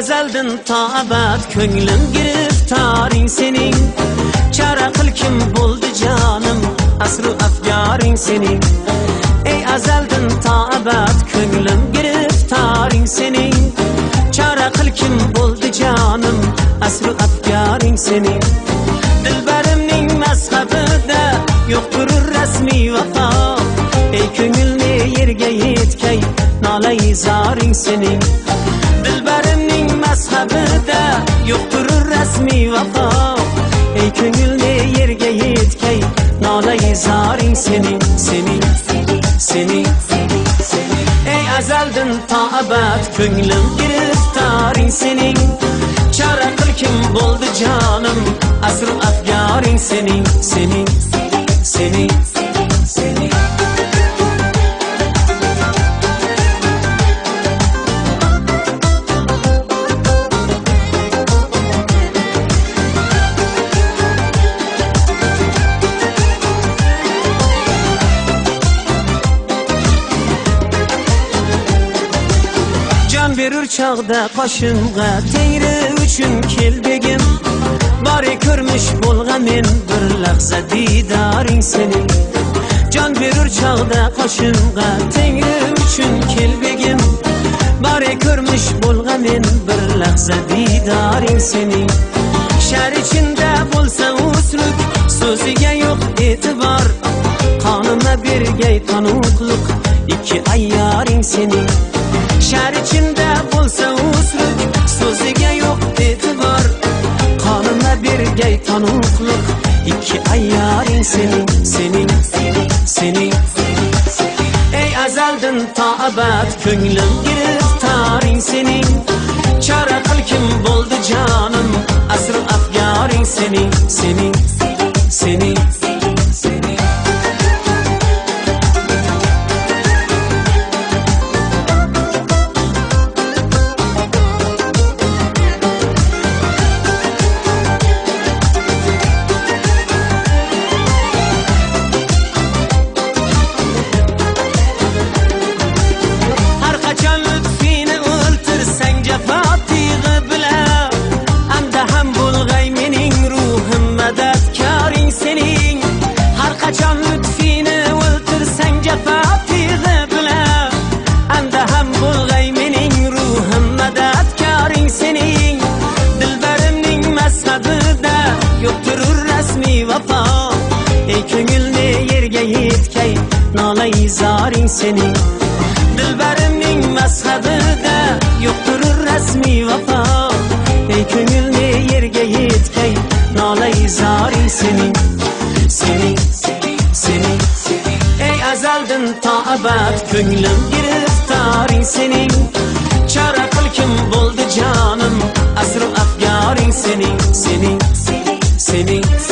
azeldin ta abad ko'nglim giriftoring sening chora qil kim bo'ldi jonim asru afgoring sening ey azeldin ta abad ko'nglim giriftoring sening chora qil kim bo'ldi jonim asru afgoring sening dilbarimning mazhabida yo'qtur rasmiy vafo ey ko'ngilni yerga yetkay nolai zoring sening dilbarimning mazhabida yo'qtur rasmiy vafo ey ko'ngilni yerga yetkay nolai zoring sening sening sening ey azaldin to abad ko'nglim giriftoring sening chora qil kim bo'ldi jonim asru afgoring sening sening sening sening chog'da qoshimga tengri uchun kelbegim bari ko'rmish bo'lg'amen bir lahza diydoring sening jon berur chog'da qoshimga tengri uchun kelbegim bari ko'rmish bo'lg'amen bir lahza diydoring sening shar ichinda bo'lsa usruk so'ziga yo'q e'tibor. Qonimni bergay tanuqliq ikki ayyoring sening shar ichida bo'lsa usruk so'ziga yo'q e'tibor qonimma bergay tanuqliq ikki ayyoring sening sening sening ey azaldin to abad ko'nglim giriftoring sening chora qil kim bo'ldi jonim asr afgoring sening sening sening sening nolai zoring sening dilbarimning mazhabida yo'qtur rasmiy vafo ey ko'ngilni yerga yetkay nolai zoring sening sening sening ey azaldin to abad ko'nglim giriftoring sening chora qil kim bo'ldi jonim asru afgoring sening sening sening